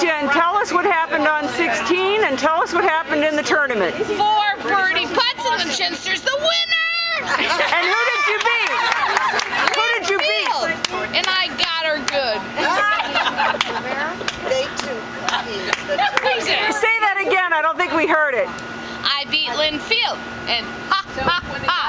Jen, tell us what happened on 16 and tell us what happened in the tournament. Four birdie putts and the Chinster's the winner! And who did you beat? Who did you beat? And I got her good. Say that again, I don't think we heard it. I beat Lynn Field and ha ha ha